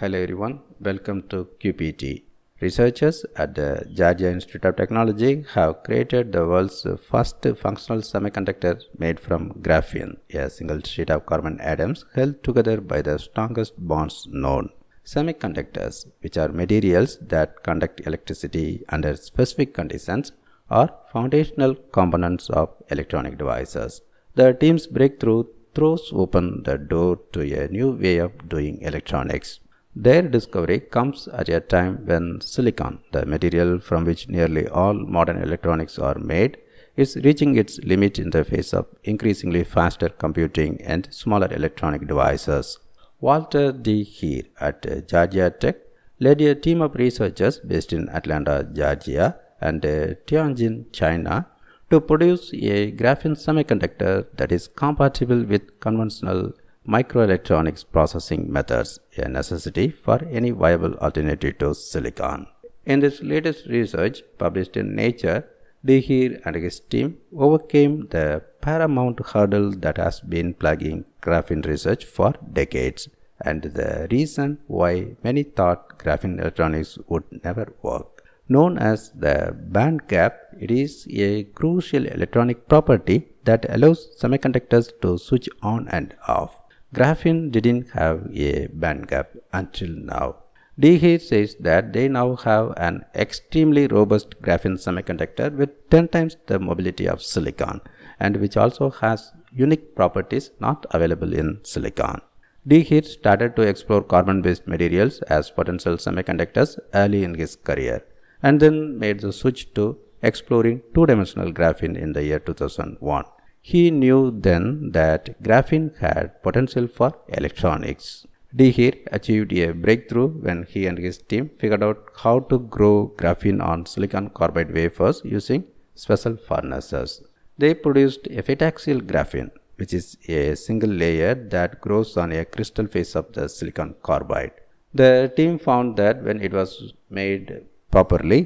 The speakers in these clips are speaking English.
Hello everyone, welcome to QPT. Researchers at the Georgia Institute of Technology have created the world's first functional semiconductor made from graphene, a single sheet of carbon atoms held together by the strongest bonds known. Semiconductors, which are materials that conduct electricity under specific conditions, are foundational components of electronic devices. The team's breakthrough throws open the door to a new way of doing electronics. Their discovery comes at a time when silicon, the material from which nearly all modern electronics are made, is reaching its limit in the face of increasingly faster computing and smaller electronic devices. Walter de Heer at Georgia Tech led a team of researchers based in Atlanta, Georgia and uh, Tianjin, China to produce a graphene semiconductor that is compatible with conventional microelectronics processing methods, a necessity for any viable alternative to silicon. In this latest research published in Nature, De Heer and his team overcame the paramount hurdle that has been plaguing graphene research for decades and the reason why many thought graphene electronics would never work. Known as the band gap, it is a crucial electronic property that allows semiconductors to switch on and off. Graphene didn't have a band gap until now. De Heer says that they now have an extremely robust graphene semiconductor with 10 times the mobility of silicon and which also has unique properties not available in silicon. De Heer started to explore carbon-based materials as potential semiconductors early in his career and then made the switch to exploring two-dimensional graphene in the year 2001. He knew then that graphene had potential for electronics. De Heer achieved a breakthrough when he and his team figured out how to grow graphene on silicon carbide wafers using special furnaces. They produced epitaxial graphene, which is a single layer that grows on a crystal face of the silicon carbide. The team found that when it was made properly,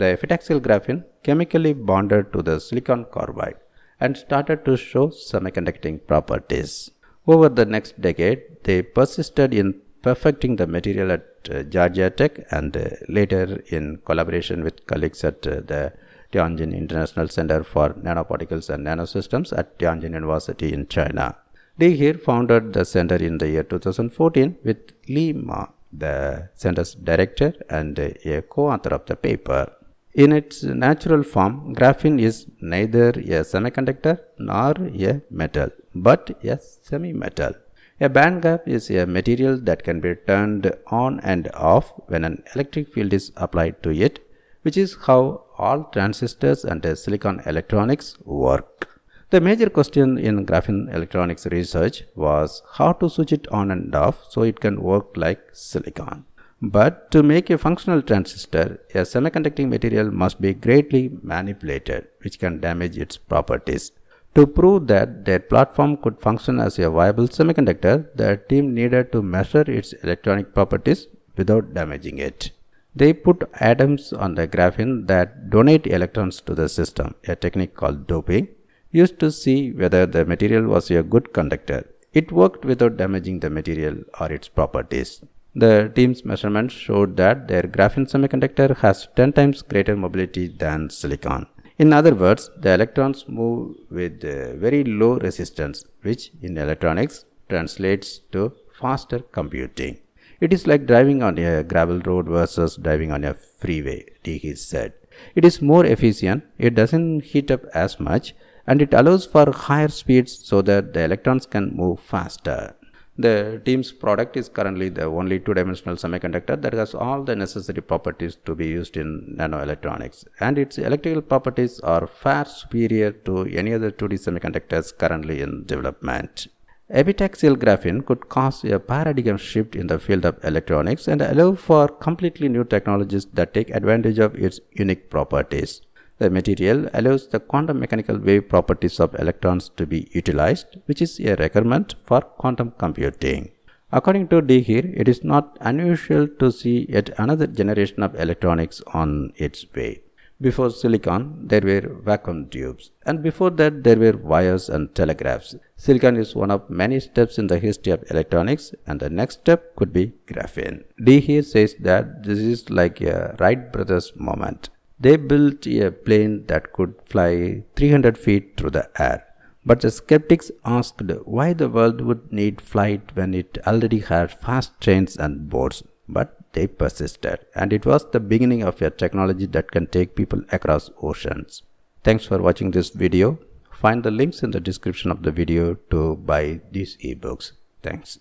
the epitaxial graphene chemically bonded to the silicon carbide and started to show semiconducting properties. Over the next decade, they persisted in perfecting the material at uh, Georgia Tech and uh, later in collaboration with colleagues at uh, the Tianjin International Center for Nanoparticles and Nanosystems at Tianjin University in China. De Heer founded the center in the year 2014 with Li Ma the center's director and a co-author of the paper. In its natural form, graphene is neither a semiconductor nor a metal, but a semi-metal. A band gap is a material that can be turned on and off when an electric field is applied to it, which is how all transistors and silicon electronics work. The major question in graphene electronics research was how to switch it on and off so it can work like silicon. But to make a functional transistor, a semiconducting material must be greatly manipulated, which can damage its properties. To prove that their platform could function as a viable semiconductor, the team needed to measure its electronic properties without damaging it. They put atoms on the graphene that donate electrons to the system, a technique called doping, used to see whether the material was a good conductor. It worked without damaging the material or its properties. The team's measurements showed that their graphene semiconductor has 10 times greater mobility than silicon. In other words, the electrons move with uh, very low resistance, which in electronics translates to faster computing. It is like driving on a gravel road versus driving on a freeway, De said. It is more efficient, it doesn't heat up as much, and it allows for higher speeds so that the electrons can move faster. The team's product is currently the only two-dimensional semiconductor that has all the necessary properties to be used in nanoelectronics and its electrical properties are far superior to any other 2D semiconductors currently in development. Epitaxial graphene could cause a paradigm shift in the field of electronics and allow for completely new technologies that take advantage of its unique properties. The material allows the quantum mechanical wave properties of electrons to be utilized, which is a requirement for quantum computing. According to De Heer, it is not unusual to see yet another generation of electronics on its way. Before silicon, there were vacuum tubes, and before that, there were wires and telegraphs. Silicon is one of many steps in the history of electronics, and the next step could be graphene. De Heer says that this is like a Wright brothers moment. They built a plane that could fly 300 feet through the air. But the skeptics asked why the world would need flight when it already had fast trains and boats. But they persisted, and it was the beginning of a technology that can take people across oceans. Thanks for watching this video. Find the links in the description of the video to buy these ebooks. Thanks.